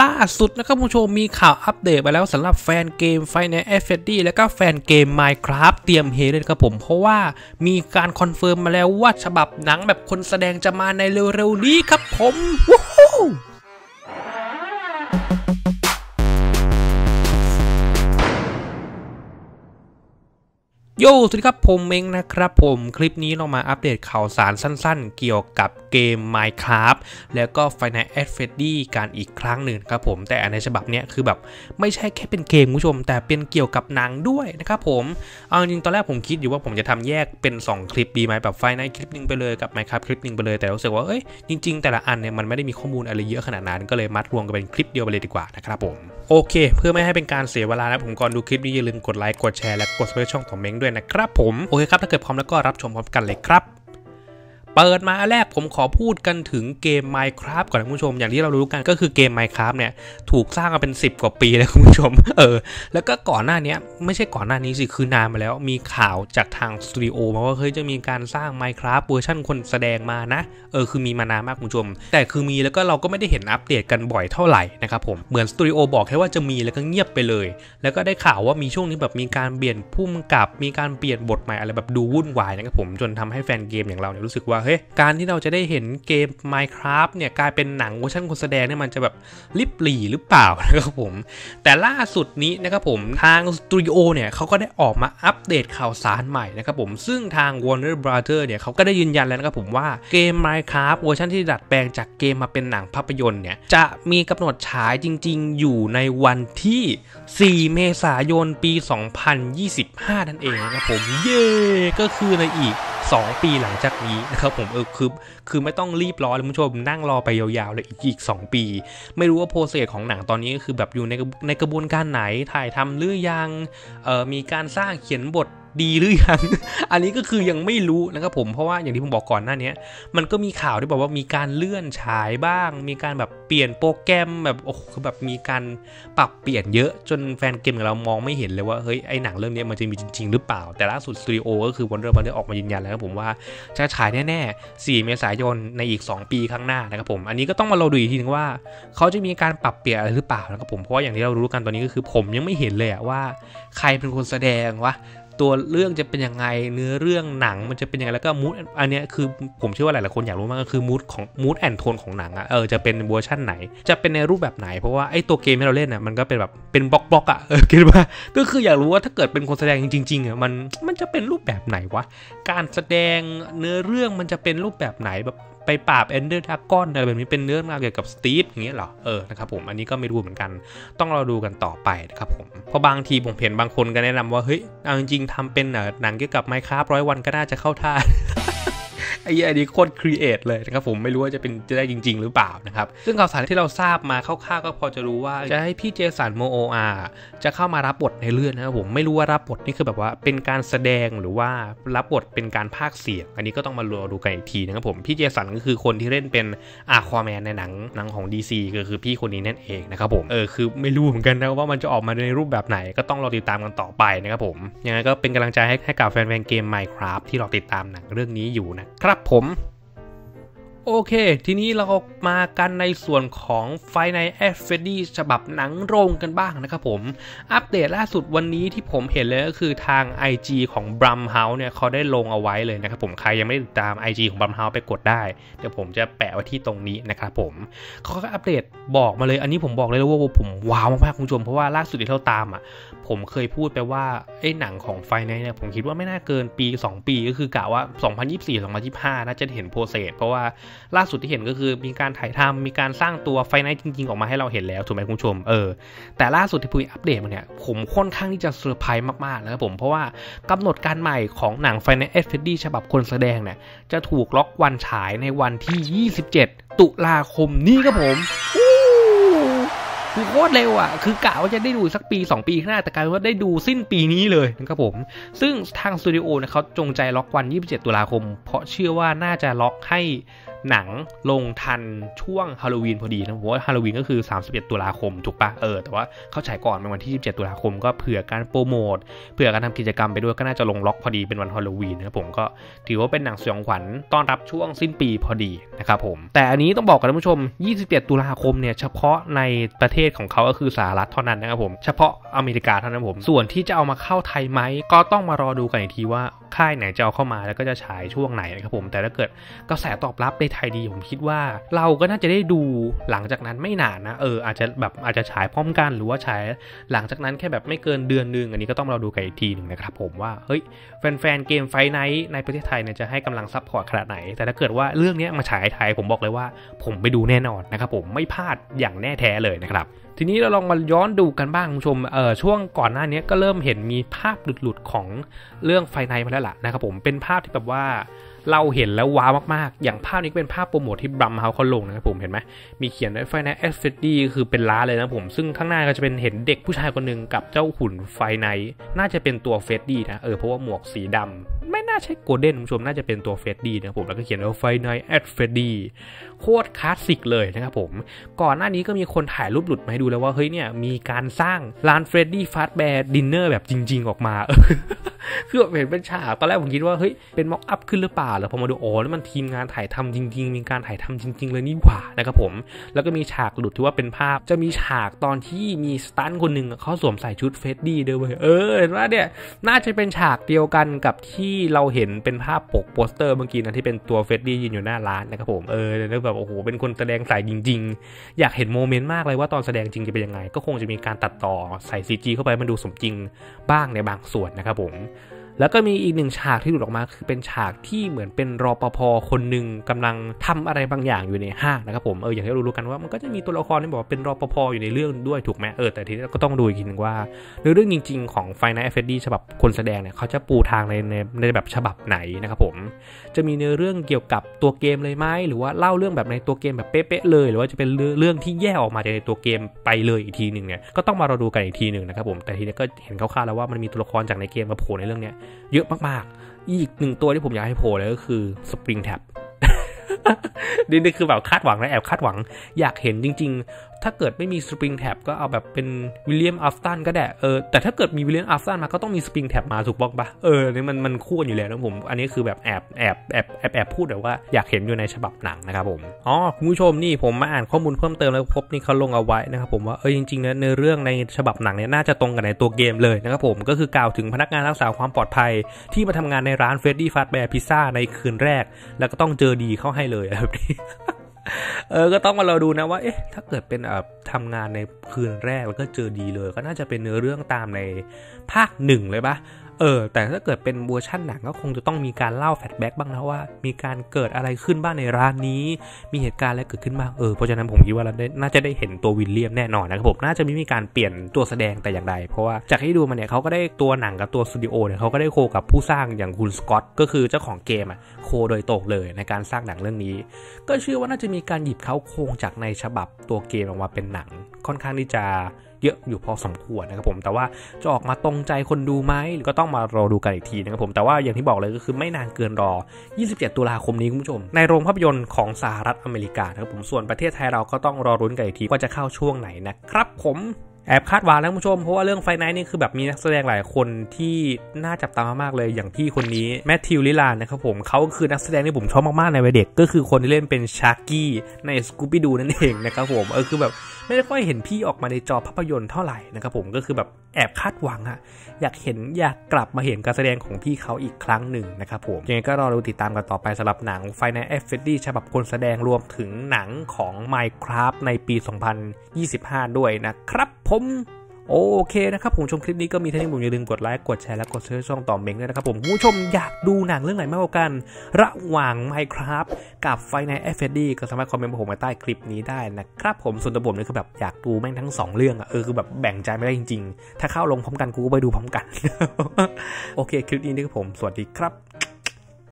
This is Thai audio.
ล่าสุดนะครับผู้ชมมีข่าวอัปเดตไปแล้วสำหรับแฟนเกม Five Nights at Freddy's และก็แฟนเกม Minecraft เตรียมเฮเลยครับผมเพราะว่ามีการ confirm มาแล้วว่าฉบับหนังแบบคนแสดงจะมาในเร็วๆนี้ครับผมวู้ โยสวัสดีครับผมเองนะครับผมคลิปนี้เรามาอัปเดตข่าวสารสั้นๆ เกี่ยวกับเกม Minecraft แล้วก็ Final a d f e d d y การอีกครั้งหนึ่งครับผมแต่ในฉบับเนี้ยคือแบบไม่ใช่แค่เป็นเกมคุณผู้ชม แต่เป็นเกี่ยวกับหนังด้วยนะครับผมเอาจริงตอนแรกผมคิดอยู่ว่าผมจะทำแยกเป็น 2 คลิปดีไหมแบบไฟในคลิปหนึ่งไปเลยกับ Minecraft คลิปหนึ่งไปเลยแต่รู้สึกว่าเอ้ยจริง ๆ แต่ละอันเนี่ยมันไม่ได้มีข้อมูลอะไรเยอะขนาดนั้นก็เลยมัดรวมกันเป็นคลิปเดียวไปเลยดีกว่านะครับผม โอเค เพื่อไม่ให้เป็นการเสียเวลานะผมก่อนดูคลิปนี้อย่าลืมกดไลค์กดแชร์และกดสมัครช่องของเม้งด้วยนะครับผมโอเคครับถ้าเกิดพร้อมแล้วก็รับชมพร้อมกันเลยครับ เปิดมาแรกผมขอพูดกันถึงเกม Minecraft ก่อนนะคุณผู้ชม อย่างที่เรารู้กันก็คือเกม Minecraft เนี่ย ถูกสร้างมาเป็น 10 กว่าปีแล้วคุณผู้ชม เออ แล้วก็ก่อนหน้านี้ไม่ใช่ก่อนหน้านี้สิ คือนานมาแล้ว มีข่าวจากทางสตูดิโอมาว่าเฮ้ยจะมีการสร้าง Minecraft เวอร์ชันคนแสดงมานะ เออ คือมีมานานมากคุณผู้ชม แต่คือมีแล้วก็เราก็ไม่ได้เห็นอัปเดตกันบ่อยเท่าไหร่นะครับผม เหมือนสตูดิโอบอกแค่ว่าจะมีแล้วก็เงียบไปเลย แล้วก็ได้ข่าวว่ามีช่วงนี้แบบมีการเปลี่ยนพุ่มกับ มีการเปลี่ยนบทใหม่อะไรแบบดูวุ่นวายนะครับผม จนทำให้แฟนเกมอย่างเราเนี่ยรู้สึกว่าเฮ้ยการที่เราจะได้เห็นเกม Minecraft เนี่ยกลายเป็นหนังเวอร์ชันคนแสดงเนี่ยมันจะแบบลิบหลี่หรือเปล่านะครับผม แต่ล่าสุดนี้นะครับผมทางสตูดิโอเนี่ยเขาก็ได้ออกมาอัปเดตข่าวสารใหม่นะครับผมซึ่งทาง Warner Brother เนี่ยเขาก็ได้ยืนยันแล้วนะครับผมว่าเกม Minecraft เวอร์ชันที่ดัดแปลงจากเกมมาเป็นหนังภาพยนตร์เนี่ยจะมีกำหนดฉายจริง ๆ อยู่ในวันที่ 4 เมษายนปี 2025 นั่นเองนะครับผม เย้ก็คือในอีก 2 ปีหลังจากนี้นะครับผมเออคือคือไม่ต้องรีบรอเลยคุณผู้ชมนั่งรอไปยาวๆเลยอีกอีก 2 ปี ไม่รู้ว่า process ของหนังตอนนี้ก็คือแบบอยู่ในในกระบวนการไหนถ่ายทำหรือยังเออมีการสร้างเขียนบท ดีหรือยัง อันนี้ก็คือยังไม่รู้นะครับผม เพราะว่าอย่างที่ผมบอกก่อนหน้านี้มันก็มีข่าวที่บอกว่ามีการเลื่อนฉายบ้าง มีการแบบเปลี่ยนโปรแกรมแบบโอ้คือแบบมีการปรับเปลี่ยนเยอะจนแฟนเกมของเรามองไม่เห็นเลยว่าเฮ้ยไอหนังเรื่องนี้มันจะมีจริง ๆ หรือเปล่า แต่ล่าสุดสตูดิโอก็คือ Warner Warner ออกมายืนยันแล้วครับผมว่าจะฉายแน่ๆ 4 เมษายนในอีก 2 ปีข้างหน้านะครับผม อันนี้ก็ต้องมารอดูอีกทีนึงว่า เขาจะมีการปรับเปลี่ยนอะไรหรือเปล่านะครับผมเพราะว่าอย่างที่เรารู้กันตอนนี้ก็คือ ผมยังไม่เห็นเลยว่า ใครเป็นคนแสดงวะ ตัวเรื่องจะเป็นยังไงเนื้อเรื่องหนังมันจะเป็นยังไงแล้วก็ mood อันนี้คือผมเชื่อว่าหลายๆคนอยากรู้มากก็คือ mood ของ mood and tone ของหนังอะเออจะเป็นเวอร์ชั่นไหน จะเป็นในรูปแบบไหน เพราะว่าไอ้ตัวเกมที่เราเล่นอะมันก็เป็นแบบเป็นบล็อกบล็อกอะเออคิดว่าก็คืออยากรู้ว่าถ้าเกิดเป็นคนแสดงจริงๆอะมันมันจะเป็นรูปแบบไหนวะการแสดงเนื้อเรื่องมันจะเป็นรูปแบบไหนแบบไปปราบ Ender Dragon อะไรแบบนี้เป็นเรื่องราวเกี่ยวกับ Steve อย่างเงี้ยเหรอ เออ นะครับผม อันนี้ก็ไม่รู้เหมือนกัน ต้องรอดูกันต่อไปนะครับผม เพราะบางทีผมเห็นบางคนก็แนะนำว่า เฮ้ย เอาจริงทำเป็นหนังเกี่ยวกับไมค้าร้อยวันก็น่าจะเข้าท่า ไอ้อันนี้โคตร create เลยนะครับผมไม่รู้ว่าจะเป็นจะได้จริง ๆ หรือเปล่านะครับซึ่งข่าวสารที่เราทราบมาคร่าวๆก็พอจะรู้ว่าจะให้พี่ Jason Momoaจะเข้ามารับบทในเรื่องนะครับผมไม่รู้ว่ารับบทนี่คือแบบว่าเป็นการแสดงหรือว่ารับบทเป็นการพากย์เสียง อันนี้ก็ต้องมารอดูกันอีกทีนะครับผมพี่ Jason ก็คือคนที่เล่นเป็นอาควาแมนในหนังหนังของ DC ก็คือพี่คนนี้นั่นเองนะครับผมเออคือไม่รู้เหมือนกันนะว่ามันจะออกมาในรูปแบบไหนก็ต้องรอติดตามกันต่อไปนะครับผมยังไงก็เป็นกำลังใจให้ให้กับแฟนๆเกม Minecraft ที่รอติดตามหนังเรื่องนี้อยู่นะครับับผมโอเค ทีนี้เรามากันในส่วนของ Five Nights at Freddy's ฉบับหนังโรงกันบ้างนะครับผม อัปเดตล่าสุดวันนี้ที่ผมเห็นเลยก็คือทาง IG ของ b r u m h o u s e เนี่ยเขาได้ลงเอาไว้เลยนะครับผมใครยังไม่ได้ติดตาม IG ของ b r u m h o u s e ไปกดได้ เดี๋ยวผมจะแปะไว้ที่ตรงนี้นะครับผมเขาก็อัปเดตบอกมาเลยอันนี้ผมบอกเลยว่าผมว้าวมากๆคุณผู้ชมเพราะว่าล่าสุดที่เราตามอะ ผมเคยพูดไปว่าไอ้หนังของไฟในเนี่ยผมคิดว่าไม่น่าเกินปี 2 ปีก็คือกะว่า 2024-2025 น่าจะเห็นโปรเซสเพราะว่าล่าสุดที่เห็นก็คือมีการถ่ายทำมีการสร้างตัวไฟไนจริง ๆ ออกมาให้เราเห็นแล้วถูกไหมคุณผู้ชมเออแต่ล่าสุดที่พุยอัปเดตมาเนี่ยผมค่อนข้างที่จะเซอร์ไพรส์มากๆนะครับผมเพราะว่ากำหนดการใหม่ของหนัง Five Nights at Freddy's ฉบับคนแสดงเนี่ยจะถูกล็อกวันฉายในวันที่ 27 ตุลาคมนี้ครับผม คือโคตรเร็วอะ คือกะว่าจะได้ดูสักปี 2 ปีข้างหน้า แต่กลายเป็นว่าได้ดูสิ้นปีนี้เลยนะครับผม ซึ่งทางสตูดิโอเนี่ยเขาจงใจล็อกวัน 27 ตุลาคม เพราะเชื่อว่าน่าจะล็อกให้ หนังลงทันช่วงฮาโลวีนพอดีนะผมว่าฮาโลวีนก็คือ 31 ตุลาคมถูกปะเออแต่ว่าเขาฉายก่อนเป็นวันที่ 27 ตุลาคมก็เผื่อการโปรโมทเผื่อการทำกิจกรรมไปด้วยก็น่าจะลงล็อกพอดีเป็นวันฮาโลวีนนะครับผมก็ถือว่าเป็นหนังสยองขวัญต้อนรับช่วงสิ้นปีพอดีนะครับผมแต่อันนี้ต้องบอกกันท่านผู้ชม27ตุลาคมเนี่ยเฉพาะในประเทศของเขาก็คือสหรัฐเท่านั้นนะครับผมเฉพาะอเมริกาเท่านั้นผมส่วนที่จะเอามาเข้าไทยไหมก็ต้องมารอดูกันอีกทีว่า ค่ายไหนจะเอาเข้ามาแล้วก็จะฉายช่วงไหนนะครับผมแต่ถ้าเกิดกระแสตอบรับในไทยดีผมคิดว่า เราก็น่าจะได้ดูหลังจากนั้นไม่นานนะเอออาจจะแบบอาจจะฉายพร้อมกันหรือว่าฉายหลังจากนั้นแค่แบบไม่เกินเดือนนึง อันนี้ก็ต้องรอดูกันอีกทีหนึ่งนะครับผมว่าเฮ้ยแฟนๆเกม Five Nights ในประเทศไทยเนี่ยจะให้กำลัง support ขนาดไหน แต่ถ้าเกิดว่าเรื่องนี้มาฉายไทยผมบอกเลยว่า ผมไปดูแน่นอนนะครับผมไม่พลาดอย่างแน่แท้เลยนะครับ ทีนี้เราลองมาย้อนดูกันบ้างคุณผู้ชมเออช่วงก่อนหน้านี้ก็เริ่มเห็นมีภาพหลุดๆของเรื่อง Five Nights มาแล้วล่ะนะครับผมเป็นภาพที่แบบว่าเราเห็นแล้วว้าวมากๆ อย่างภาพนี้เป็นภาพโปรโมทที่ Blumhouse เขาลงนะครับผมเห็นไหมมีเขียนไว้ Five Nights at Freddy's คือเป็นร้านเลยนะผม ซึ่งข้างหน้าก็จะเป็นเห็นเด็กผู้ชายคนหนึ่งกับเจ้าหุ่น Five Nights น่าจะเป็นตัว Freddy นะเออเพราะว่าหมวกสีดำไม่น่าใช่ Golden คุณผู้ชมน่าจะเป็นตัว Freddy นะผมแล้วก็เขียนว่า Five Nights at Freddy's โคตรคลาสสิกเลยนะครับผม ก่อนหน้านี้ก็มีคนถ่ายรูปหลุดมาให้ดูแล้วว่าเฮ้ยเนี่ยมีการสร้างร้าน Freddy Fazbear Diner แบบจริง ๆ ออกมาคือเห็นเป็นฉากตอนแรกผมคิดว่าเฮ้ยเป็น mockup ขึ้นหรือเปล่าแล้วพอมาดูโอ้แล้วมันทีมงานถ่ายทำจริง ๆ มีการถ่ายทำจริง ๆ เลยนี่หว่านะครับผม แล้วก็มีฉากหลุดที่ว่าเป็นภาพ จะมีฉากตอนที่มี stunt คนหนึ่งเขาสวมใส่ชุด Freddy ด้วยเว้ยเออเห็นว่าเนี่ยน่าจะเป็นฉากเดียวกันกับที่เราเห็นเป็นภาพปกโปสเตอร์เมื่อกี้นะที่เป็นตัว Freddy ยืนอยู่หน้าร้านนะครับผมเออแล้วแบบโอ้โหเป็นคนแสดงใส่จริง ๆ อยากเห็น moment มากเลยว่าตอนแสดงจริงจะเป็นยังไง ก็คงจะมีการตัดต่อใส่ CG เข้าไปมันดูสมจริงบ้างในบางส่วนนะครับผม แล้วก็มีอีกหนึ่งฉากที่หลุดออกมาคือเป็นฉากที่เหมือนเป็นรปภคนหนึ่งกำลังทำอะไรบางอย่างอยู่ในห้างนะครับผมเอออย่างที่เรารู้กันว่ามันก็จะมีตัวละครที่บอกว่าเป็นรปภอยู่ในเรื่องด้วยถูกไหมเออแต่ทีนี้ก็ต้องดูอีกทีนึงว่าในเรื่องจริง ๆ ของไฟน a ลเอฟดีฉบับคนแสดงเนี่ยเขาจะปูทางในในในแบบฉบับไหนนะครับผมจะมีเนื้อเรื่องเกี่ยวกับตัวเกมเลยไหมหรือว่าเล่าเรื่องแบบในตัวเกมแบบเป๊ะๆเลย หรือว่าจะเป็นเรื่องที่แยกออกมาจากในตัวเกมไปเลยอีกทีหนึ่งเนี่ยก็ต้องมารอดูกันอีกทีหนึ่งนะครับผมแต่ทีนี้ก็เห็นคร่าวๆแล้วว่ามันมีตัวละครจากในเกมมาโผล่ในเรื่องนี้เยอะมากๆ อีกหนึ่งตัวที่ผมอยากให้โผล่เลยก็คือ Spring Tap นี่นี่คือแบบคาดหวังนะแอบคาดหวัง อยากเห็นจริงๆ ถ้าเกิดไม่มีสปริงแท็บก็เอาแบบเป็นวิลเลียมอัฟตันก็ได้เออแต่ถ้าเกิดมีวิลเลียมอัฟตันมาก็ต้องมีสปริงแท็บมาถูกบอกปะเออนี่มันมันคู่กันอยู่แล้วนะผม อันนี้คือแบบแอบแอบแอบแอบแอบพูดแต่ว่าอยากเห็นอยู่ในฉบับหนังนะครับผมอ๋อคุณผู้ชมนี่ผมมาอ่านข้อมูลเพิ่มเติมแล้วพบนี่เขาลงเอาไว้นะครับผมว่าเออจริงๆนะในเรื่องในฉบับหนังเนี่ยน่าจะตรงกับในตัวเกมเลยนะครับผมก็คือกล่าวถึงพนักงานรักษาความปลอดภัย ที่มาทำงานในร้าน Freddy Fazbear Pizza ในคืนแรก แล้วก็ต้องเจอดีเข้าให้เลยแบบนี้ เออก็ต้องมารอดูนะว่าเอ๊ะถ้าเกิดเป็นแบบทำงานในคืนแรกแล้วก็เจอดีเลย ก็น่าจะเป็นเนื้อเรื่องตามในภาคหนึ่งเลยปะ เออ แต่ถ้าเกิดเป็นเวอร์ชั่นหนังก็คงจะต้องมีการเล่า flashback บ้างนะว่า มีการเกิดอะไรขึ้นบ้างในร้านนี้ มีเหตุการณ์อะไรเกิดขึ้นบ้าง เออ เพราะฉะนั้นผมคิดว่าเราได้น่าจะได้เห็นตัววิลเลียมแน่นอนนะครับผม น่าจะไม่มีการเปลี่ยนตัวแสดงแต่อย่างใด เพราะว่าจากที่ดูมาเนี่ยเขาก็ได้ตัวหนังกับตัวสตูดิโอเนี่ยเขาก็ได้โคกับผู้สร้างอย่างคุณสกอตก็คือเจ้าของเกมอะโคโดยตรงเลยในการสร้างหนังเรื่องนี้ ก็เชื่อว่าน่าจะมีการหยิบเขาโครงจากในฉบับตัวเกมออกมาเป็นหนังค่อนข้างที่จะ เยอะอยู่พอสมควรนะครับผมแต่ว่าจะออกมาตรงใจคนดูไหมหรือก็ต้องมารอดูกันอีกทีนะครับผมแต่ว่าอย่างที่บอกเลยก็คือไม่นานเกินรอ 27 ตุลาคมนี้คุณผู้ชม ในโรงภาพยนตร์ของสหรัฐอเมริกานะครับผมส่วนประเทศไทยเราก็ต้องรอลุ้นกันอีกทีว่าจะเข้าช่วงไหนนะครับผม แอบคาดหวังแล้วคุณผู้ชม เพราะว่าเรื่อง Five Nights นี่คือแบบมีนักแสดงหลายคนที่น่าจับตามากๆเลยอย่างพี่คนนี้ Matthew Lillard นะครับผมเขาคือนักแสดงที่ผมชอบมากๆในวัยเด็ก ก็คือคนที่เล่นเป็น Shaggy ใน Scooby-Doo นั่นเองนะครับผมเออคือแบบไม่ได้ค่อยเห็นพี่ออกมาในจอภาพยนตร์เท่าไหร่นะครับผมก็คือแบบแอบคาดหวังอะอยากเห็นอยากกลับมาเห็นการแสดงของพี่เขาอีกครั้งหนึ่งนะครับผมยังไงก็รอดูติดตามกันต่อไปสำหรับหนัง Five Nights at Freddy's ฉบับคนแสดงรวมถึงหนังของ Minecraft ในปี 2025 ด้วยนะครับผมโอเคนะครับผมชมคลิปนี้ก็มีเท่านี้ผมอย่าลืมกดไลค์กดแชร์และกดเซิร์ชช่องต่อเมงด้วยนะครับผมผู้ชมอยากดูหนังเรื่องไหนมากกว่ากัน ระหว่าง Minecraft กับไฟใน FSD ก็สามารถคอมเมนต์มาผมใต้คลิปนี้ได้นะครับผมส่วนตัวผมนี่คือแบบอยากดูแม่งทั้ง 2 เรื่องอะเออคือแบบแบ่งใจไม่ได้จริง ๆ ถ้าเข้าลงพร้อมกันกูก็ไปดูพร้อมกัน โอเคคลิปนี้นี่คือผมสวัสดีครับ